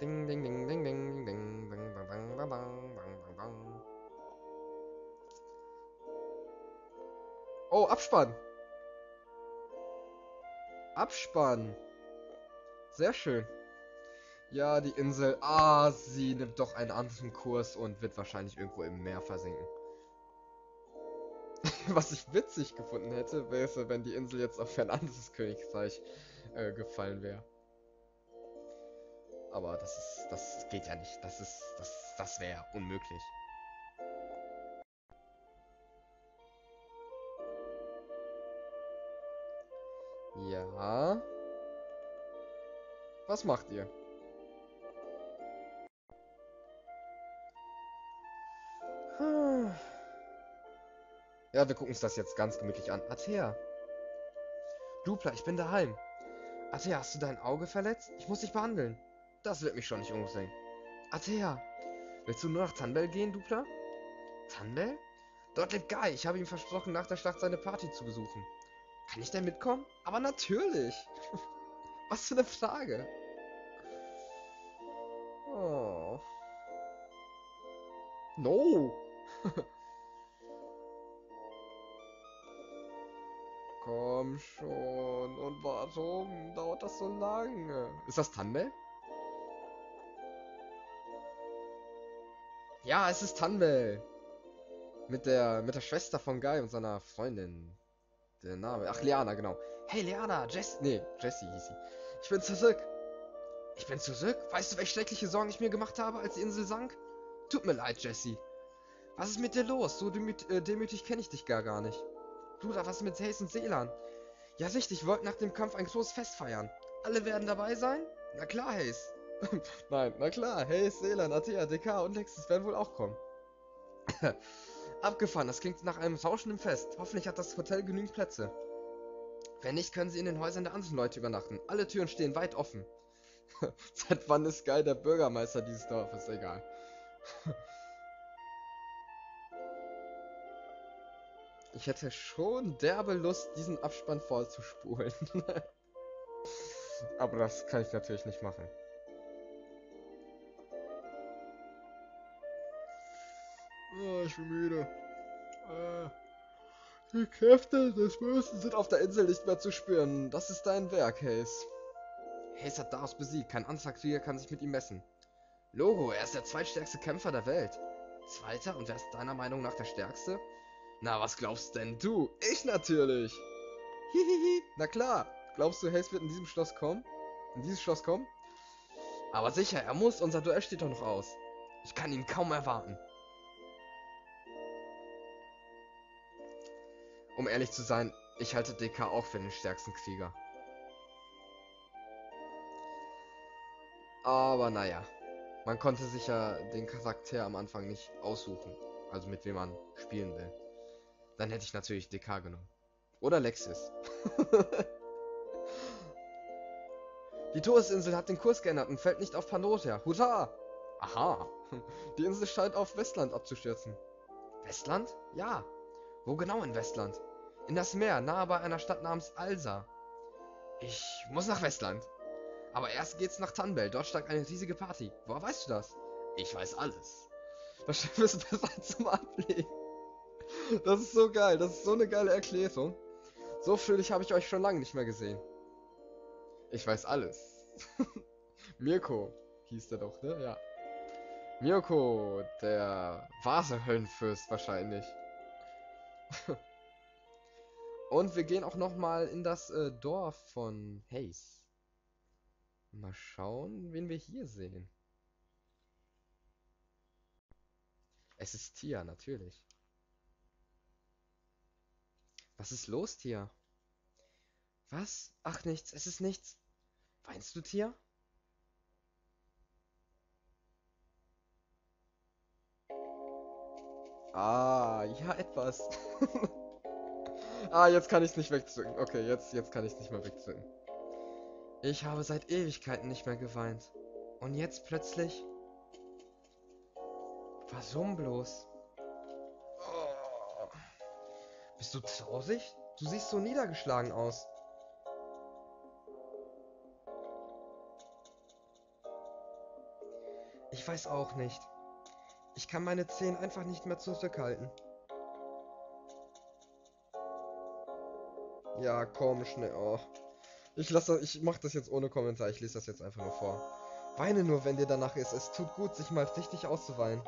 Ding, ding, ding, ding, ding, ding, bang, bang, bang, bang, bang, bang, bang, bang. Oh, Abspann. Abspann. Sehr schön. Ja, die Insel. Ah, sie nimmt doch einen anderen Kurs und wird wahrscheinlich irgendwo im Meer versinken. Was ich witzig gefunden hätte, wäre, wenn die Insel jetzt auf ein anderes Königreich äh, gefallen wäre. Aber das ist, das geht ja nicht. Das ist, das, das wäre unmöglich. Ja. Was macht ihr? Ja, wir gucken uns das jetzt ganz gemütlich an. Athea. Dupla, ich bin daheim. Athea, hast du dein Auge verletzt? Ich muss dich behandeln. Das wird mich schon nicht umbringen. Athea, willst du nur nach Tanbel gehen, Dupla? Tanbel? Dort lebt Guy. Ich habe ihm versprochen, nach der Schlacht seine Party zu besuchen. Kann ich denn mitkommen? Aber natürlich. Was für eine Frage. Oh. No. Komm schon. Und warum dauert das so lange? Ist das Tanbel? Ja, es ist Tanbel. Mit der, mit der Schwester von Guy und seiner Freundin. Der Name. Ach, Liana, genau. Hey, Liana, Jess. Nee, Jessie hieß sie. Ich bin zurück. Ich bin zurück? Weißt du, welche schreckliche Sorgen ich mir gemacht habe, als die Insel sank? Tut mir leid, Jessie. Was ist mit dir los? So demüt äh, demütig kenne ich dich gar gar nicht. Bruder, was ist mit Hayes und Seelan? Ja, richtig, wollten nach dem Kampf ein großes Fest feiern. Alle werden dabei sein? Na klar, Hayes. Nein, na klar, Hayes, Seelan, Athea, DK und Lexis werden wohl auch kommen. Abgefahren, das klingt nach einem rauschenden Fest. Hoffentlich hat das Hotel genügend Plätze. Wenn nicht, können sie in den Häusern der anderen Leute übernachten. Alle Türen stehen weit offen. Seit wann ist Guy der Bürgermeister dieses Dorfes? Egal. ich hätte schon derbe Lust, diesen Abspann vorzuspulen. Aber das kann ich natürlich nicht machen. Ich bin müde. Äh, die Kräfte des Bösen sind auf der Insel nicht mehr zu spüren. Das ist dein Werk, Hayes. Hayes hat Darius besiegt. Kein anderer Krieger kann sich mit ihm messen. Logo, er ist der zweitstärkste Kämpfer der Welt. Zweiter? Und wer ist deiner Meinung nach der stärkste? Na, was glaubst denn du? Ich natürlich. Hihihi. Na klar. Glaubst du, Hayes wird in diesem Schloss kommen? In dieses Schloss kommen? Aber sicher, er muss. Unser Duell steht doch noch aus. Ich kann ihn kaum erwarten. Um ehrlich zu sein, ich halte DK auch für den stärksten Krieger. Aber naja, man konnte sich ja den Charakter am Anfang nicht aussuchen. Also mit wem man spielen will. Dann hätte ich natürlich DK genommen. Oder Lexis. Die Todesinsel hat den Kurs geändert und fällt nicht auf Pandoria. Hurra! Aha. Die Insel scheint auf Westland abzustürzen. Westland? Ja. Wo genau in Westland? In das Meer, nahe bei einer Stadt namens Alsa. Ich muss nach Westland. Aber erst geht's nach Tanbel. Dort steigt eine riesige Party. Woher weißt du das? Ich weiß alles. Das Schiff ist bereit zum Ablegen. Das ist so geil. Das ist so eine geile Erklärung. So fröhlich habe ich euch schon lange nicht mehr gesehen. Ich weiß alles. Mirko hieß der doch, ne? Ja. Mirko, der Vasehöllenfürst wahrscheinlich. Und wir gehen auch nochmal in das äh, Dorf von Hayes. Mal schauen, wen wir hier sehen. Es ist Tia, natürlich. Was ist los, Tia? Was? Ach, nichts, es ist nichts. Weinst du, Tia? Ah, ja, etwas. ah, jetzt kann ich es nicht wegdrücken. Okay, jetzt, jetzt kann ich es nicht mehr wegdrücken. Ich habe seit Ewigkeiten nicht mehr geweint. Und jetzt plötzlich... Warum bloß? Oh. Bist du traurig? Du siehst so niedergeschlagen aus. Ich weiß auch nicht. Ich kann meine Zehen einfach nicht mehr zurückhalten. Ja, komm, schnell. Oh. Ich lasse ich mach das jetzt ohne Kommentar. Ich lese das jetzt einfach nur vor. Weine nur, wenn dir danach ist. Es tut gut, sich mal richtig auszuweinen.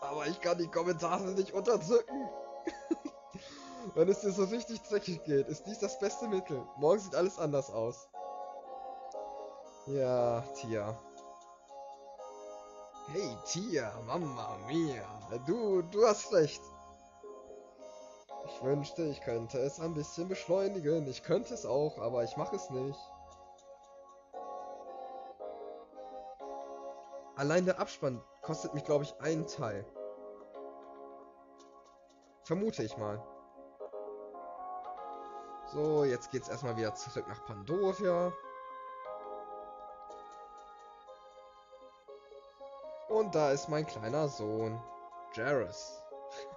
Aber ich kann die Kommentare nicht unterdrücken. wenn es dir so richtig dreckig geht, ist dies das beste Mittel. Morgen sieht alles anders aus. Ja, Tia. Hey, Tia, Mama mia. Du, du hast recht. Ich wünschte, ich könnte es ein bisschen beschleunigen. Ich könnte es auch, aber ich mache es nicht. Allein der Abspann kostet mich, glaube ich, einen Teil. Vermute ich mal. So, jetzt geht's erstmal wieder zurück nach Pandoria. Und da ist mein kleiner Sohn, Jairus.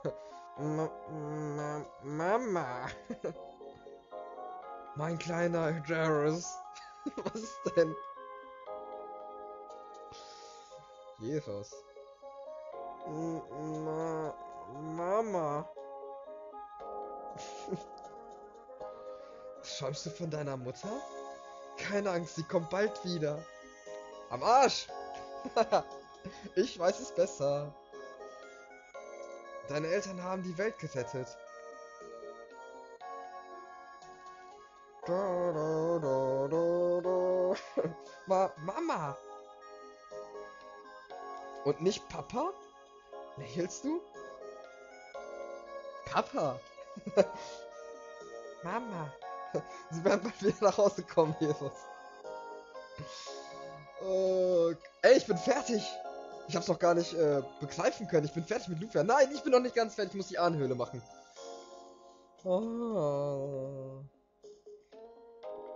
M M Mama. mein kleiner Jairus. Was denn? Jesus. Ma Mama. Schäumst du von deiner Mutter? Keine Angst, sie kommt bald wieder. Am Arsch! ich weiß es besser. Deine Eltern haben die Welt gerettet. Da, da, da, da, da. Ma Mama! Und nicht Papa? Lächelst du? Papa! Mama! Sie werden bald wieder nach Hause kommen, Jesus. Oh, ey, ich bin fertig! Ich hab's noch gar nicht äh, begreifen können. Ich bin fertig mit Lufia. Nein, ich bin noch nicht ganz fertig. Ich muss die Ahnenhöhle machen. Oh.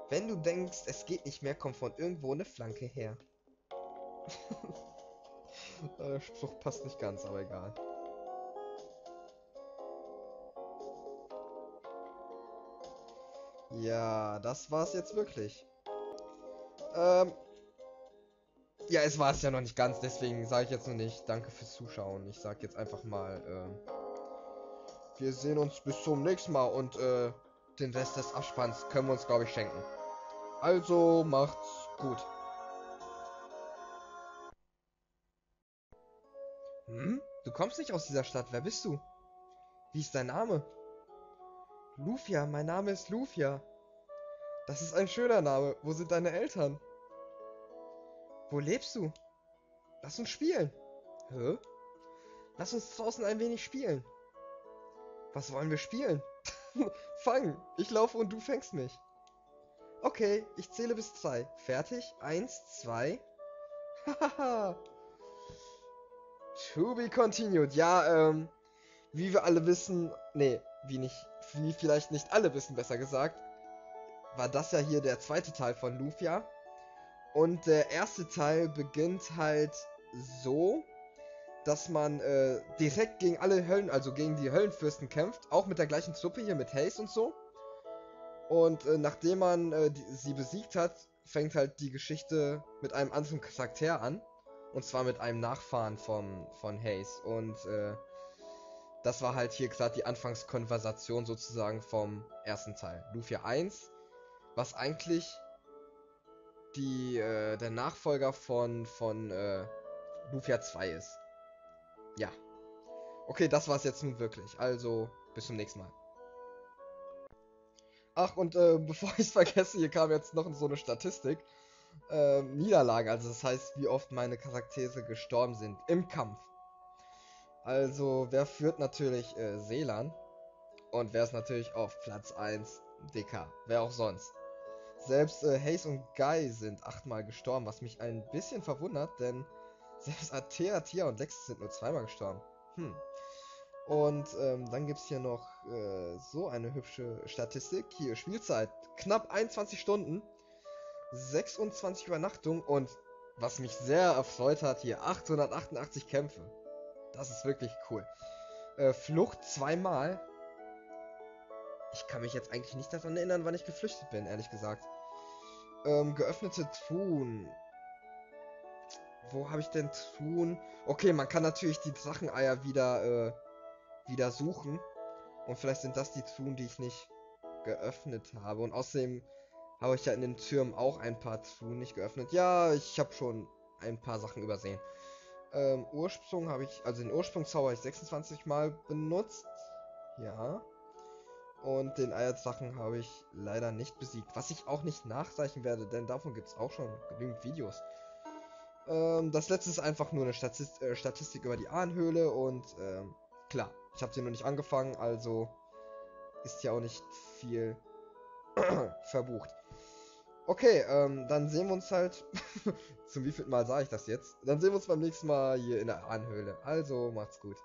Wenn du denkst, es geht nicht mehr, kommt von irgendwo eine Flanke her. Der Spruch passt nicht ganz, aber egal. Ja, das war's jetzt wirklich. Ähm, ja, es war es ja noch nicht ganz, deswegen sage ich jetzt noch nicht Danke fürs Zuschauen. Ich sage jetzt einfach mal, äh, wir sehen uns bis zum nächsten Mal und äh, den Rest des Abspanns können wir uns, glaube ich, schenken. Also macht's gut. Hm? Du kommst nicht aus dieser Stadt. Wer bist du? Wie ist dein Name? Lufia, mein Name ist Lufia. Das ist ein schöner Name. Wo sind deine Eltern? Wo lebst du? Lass uns spielen. Hä? Lass uns draußen ein wenig spielen. Was wollen wir spielen? Fang! Ich laufe und du fängst mich. Okay, ich zähle bis zwei. Fertig? Eins, zwei. Hahaha. to be continued. Ja, ähm, wie wir alle wissen, nee, wie nicht, wie vielleicht nicht alle wissen, besser gesagt, war das ja hier der zweite Teil von Lufia. Und der erste Teil beginnt halt so, dass man äh, direkt gegen alle Höllen, also gegen die Höllenfürsten kämpft, auch mit der gleichen Truppe hier mit Haze und so. Und äh, nachdem man äh, die, sie besiegt hat, fängt halt die Geschichte mit einem anderen Charakter an. Und zwar mit einem Nachfahren vom, von Haze. Und äh, das war halt hier gerade die Anfangskonversation sozusagen vom ersten Teil. Lufia 1, was eigentlich die, äh, der Nachfolger von, von äh, Lufia 2 ist. Ja. Okay, das war's jetzt nun wirklich. Also, bis zum nächsten Mal. Ach, und äh, bevor ich es vergesse, hier kam jetzt noch so eine Statistik. Äh, Niederlagen, also das heißt, wie oft meine Charaktere gestorben sind im Kampf. Also, wer führt natürlich äh, Seelan? Und wer ist natürlich auf Platz 1? DK. Wer auch sonst. Selbst äh, Hayes und Guy sind achtmal gestorben, was mich ein bisschen verwundert, denn selbst Athea, Tia und Lex sind nur zweimal gestorben. Hm. Und ähm, dann gibt es hier noch äh, so eine hübsche Statistik. Hier, Spielzeit. Knapp 21 Stunden. 26 Übernachtungen und was mich sehr erfreut hat, hier 888 Kämpfe. Das ist wirklich cool. Äh, Flucht zweimal. Ich kann mich jetzt eigentlich nicht daran erinnern, wann ich geflüchtet bin, ehrlich gesagt. Ähm, geöffnete Truhen. wo habe ich denn Truhen? Okay, man kann natürlich die Dracheneier wieder, äh, wieder suchen. Und vielleicht sind das die Truhen, die ich nicht geöffnet habe. Und außerdem habe ich ja in den Türmen auch ein paar Truhen nicht geöffnet. Ja, ich habe schon ein paar Sachen übersehen. Ähm, Ursprung habe ich, also den Ursprungszauber ich 26 Mal benutzt. Ja. Und den Eierdrachen habe ich leider nicht besiegt. Was ich auch nicht nachreichen werde, denn davon gibt es auch schon genügend Videos. Ähm, das letzte ist einfach nur eine Statist äh, Statistik über die Ahnhöhle und ähm, klar, ich habe sie noch nicht angefangen, also ist ja auch nicht viel verbucht. Okay, ähm, dann sehen wir uns halt. Zum wievielten Mal sage ich das jetzt? Dann sehen wir uns beim nächsten Mal hier in der Ahnhöhle. Also, macht's gut.